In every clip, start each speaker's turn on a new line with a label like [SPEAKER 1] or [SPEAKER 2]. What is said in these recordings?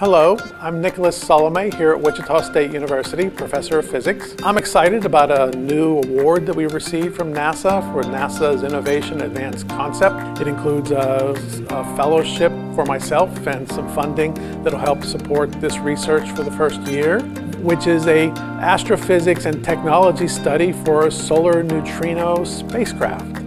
[SPEAKER 1] Hello, I'm Nickolas Solomey here at Wichita State University, Professor of Physics. I'm excited about a new award that we received from NASA for NASA's Innovation Advanced Concept. It includes a, a fellowship for myself and some funding that'll help support this research for the first year, which is a astrophysics and technology study for a solar neutrino spacecraft.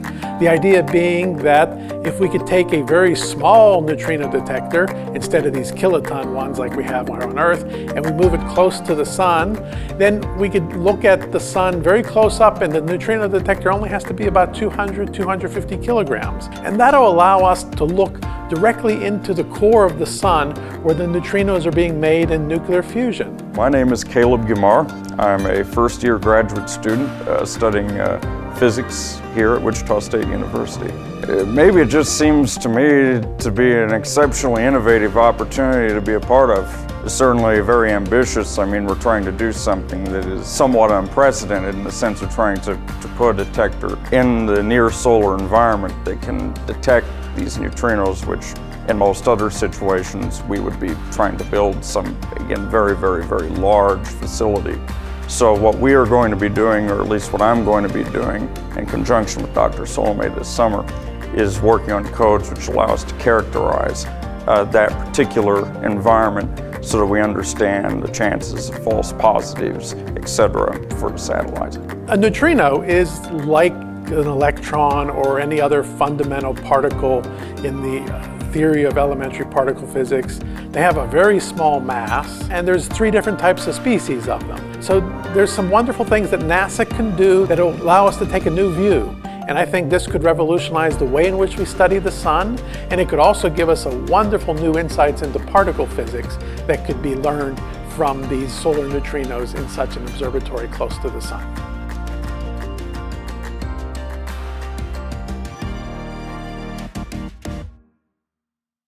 [SPEAKER 1] The idea being that if we could take a very small neutrino detector instead of these kiloton ones like we have on Earth and we move it close to the sun, then we could look at the sun very close up and the neutrino detector only has to be about 200, 250 kilograms. And that'll allow us to look directly into the core of the sun where the neutrinos are being made in nuclear fusion.
[SPEAKER 2] My name is Caleb Gumar. I'm a first year graduate student uh, studying uh, physics here at Wichita State University. Uh, maybe it just seems to me to be an exceptionally innovative opportunity to be a part of. Certainly very ambitious. I mean, we're trying to do something that is somewhat unprecedented in the sense of trying to, to put a detector in the near solar environment that can detect these neutrinos, which in most other situations we would be trying to build some, again, very, very, very large facility. So what we are going to be doing, or at least what I'm going to be doing in conjunction with Dr. Solomey this summer, is working on codes which allow us to characterize uh, that particular environment so that we understand the chances of false positives, etc., for the satellite.
[SPEAKER 1] A neutrino is like an electron or any other fundamental particle in the theory of elementary particle physics. They have a very small mass, and there's three different types of species of them. So there's some wonderful things that NASA can do that will allow us to take a new view. And I think this could revolutionize the way in which we study the sun, and it could also give us a wonderful new insights into particle physics that could be learned from these solar neutrinos in such an observatory close to the sun.